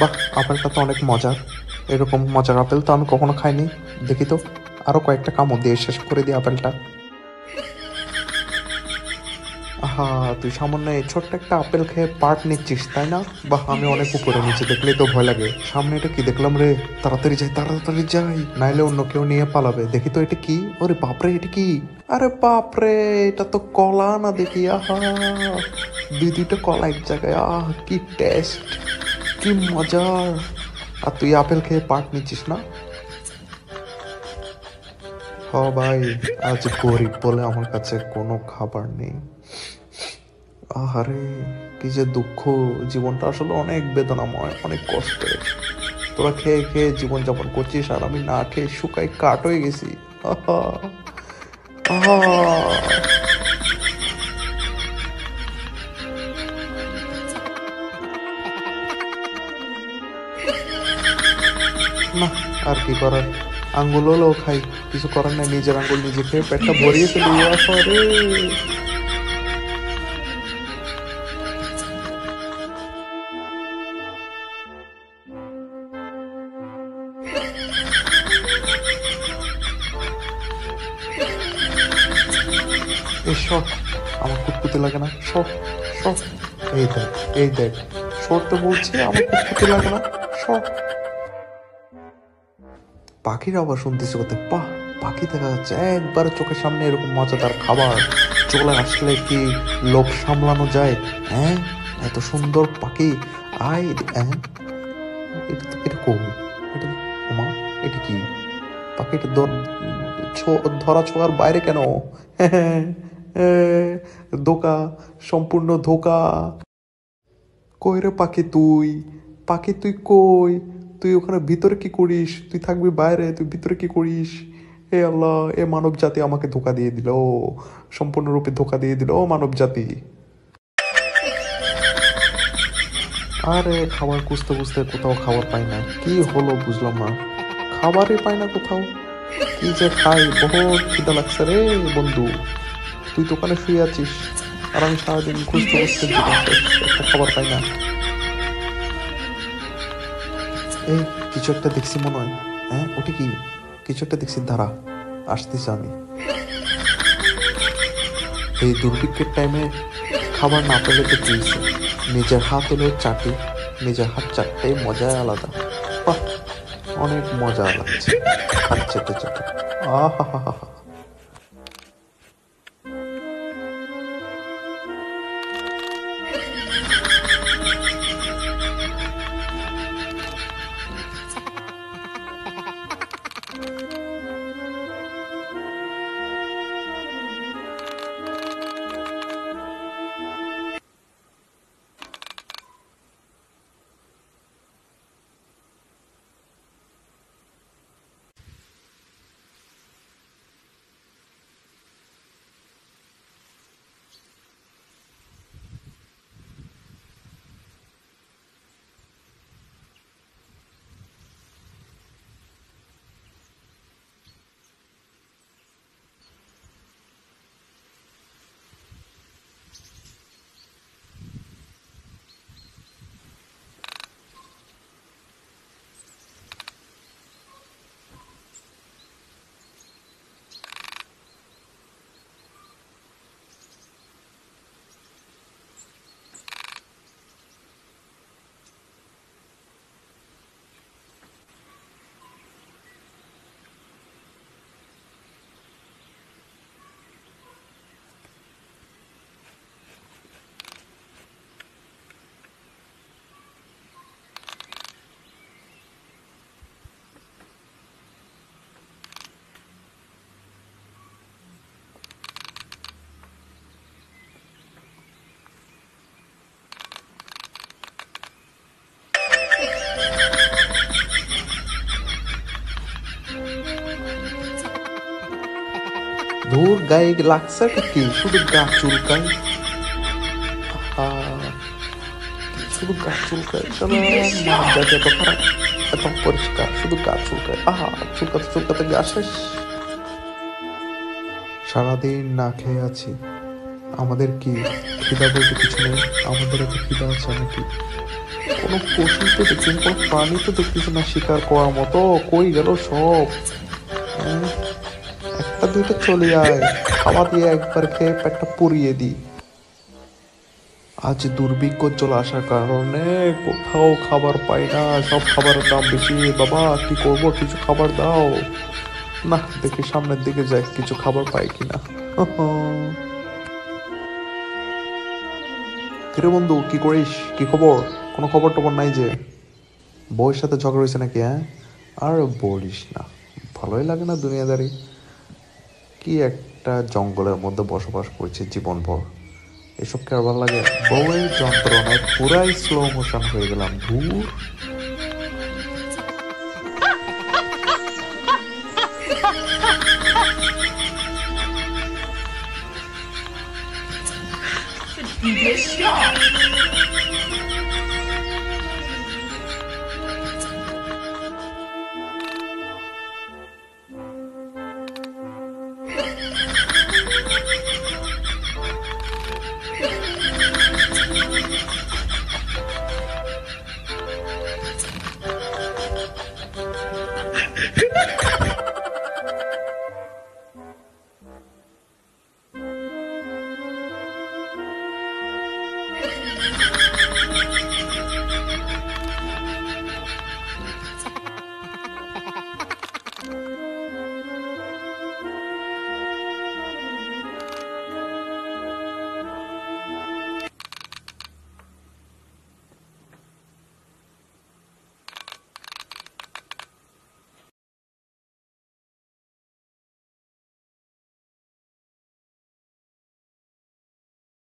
বাহ আপেলটা তো অনেক মজার। এরকম মজার আপেল তো আমি কখনো খাইনি। দেখি তো। আরও কয়েকটা কামড় দিয়ে শেষ করে দিই আপেলটা। আহা, তুই সামান্য এই ছোট্ট একটা আপেল খেয়ে পার্ট নিচ্ছিস, তাই না? বাহ, আমি অনেক উপরে নিচে দেখলেই তো ভয় লাগে। সামনে এটা কি দেখলাম রে? তাড়াতাড়ি যাই তাড়াতাড়ি যাই। নাইলে অন্য কেউ নিয়ে পালাবে। দেখি তো এটা কি? ওরে বাপরে, এটা কি? আরে বাপরে, এটা তো কলা না দেখি, আহা। দুই দুইটা কলা এক জায়গায়, আহ, কি টেস্ট কি মজার আর তুই আপেল খেয়ে পার্ট নিচ্ছিস না? হ ভাই, আজ গরিব বলে আমার কাছে কোনো খাবার নেই। আহারে, কি যে দুঃখ। জীবনটা আসলে অনেক বেদনাময়, অনেক কষ্টের। তোরা খেয়ে খেয়ে জীবন যাপন করছিস আর আমি না খেয়ে শুকাই কাট হয়ে গেছি। না, আর কি করার? আঙ্গুল হলেও খাই। কিছু করার নাই, নিজের আঙ্গুল নিজে খেয়ে পেটটা ভরিয়ে ফেলি। আসরে এই শট আমার কুটকুতে লাগে না। শট শট এই দেখ এই দেখ। সরতে বলছে, আমার কুটকুতে লাগে না। শট পাখির আবার শুনতেছে কোথায়? পাহ পাখি দেখা যাচ্ছে। একবার চোখের সামনে এরকম মজাদার খাবার। চলে আসলে কি লোভ সামলানো যায়? হ্যাঁ এত সুন্দর পাখি। আয় হ্যাঁ। এটা কই? এটা মা, এটা কি? পাখিটা ধর- ছোঁয়ার বাইরে কেন? ধোকা, সম্পূর্ণ ধোকা। কই রে পাখি তুই পাখি তুই কই? তুই ওখানে ভিতরে কি করিস? তুই থাকবি বাইরে, তুই ভিতরে কি করিস? এ আল্লাহ, এ মানব জাতি আমাকে ধোকা দিয়ে দিল সম্পূর্ণরূপে ধোকা দিয়ে দিল, ও মানব জাতি আরে খাবার খুঁজতে খুঁজতে কোথাও খাবার পাই না, কি হলো বুঝলাম না। খাবারই পাই না কোথাও। কি যে খাই, বহুত খিদা লাগছে রে বন্ধু। তুই দোকানে শুয়ে আছিস? আর আমি সারাদিন খুঁজতে খুঁজতে একটা খাবার পাই না। এই কিছু একটা দেখছি মনে হয়। হ্যাঁ ওটা কি? কিছু একটা দেখছি, দাঁড়া। আসতেছি আমি। এই দুর্ভিক্ষের টাইমে খাবার না পেলে তো কি হয়েছে? নিজের হাত হলো চাটি নিজের হাত চারটাই মজাই আলাদা। অনেক মজা লাগছে। হাত চেটে আহা হা হা ধুর গায়ে লাগছে কি? শুধু গা চুলকায় শুধু গা চুলকায় জাতি এত খারাপ পরিষ্কার, শুধু গা চুলকায় আহা, চুলকাতে চুলকাতে গা শেষ। সারাদিন না খেয়ে আছি। আমাদের কি খিদা বলতে কিছু নেই। আমাদের এত খিদা আছে নাকি কোনো পশু তো দেখছি কোনো প্রাণী তো দেখতেছি না। শিকার করার মতো কই গেল সব? হ্যাঁ? একটা দুইটা চলে আয়। খাওয়া দিয়ে একবার খেয়ে পেটটা পুড়িয়ে দিই আজ দুর্ভিক্ষ চলে আসার কারণে কোথাও খাবার পাই না। সব খাবারের দাম বেশি। বাবা, কি করব? কিছু খাবার দাও। না, দেখি সামনের দিকে যাই, কিছু খাবার পাই কিনা। কিরে বন্ধু, কি করিস? কি খবর? কোনো খবর টবর নাই যে। বউয়ের সাথে ঝগড়া হয়েছে নাকি হ্যাঁ? আর বলিস না। ভালোই লাগে না দুনিয়াদারি। কি একটা জঙ্গলের মধ্যে বসবাস করছে জীবনভর? এসব কি আর ভালো লাগে? বউয়ের যন্ত্রণায় পুরাই স্লো মোশন হয়ে গেলাম, ধূর。